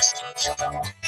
Podcast.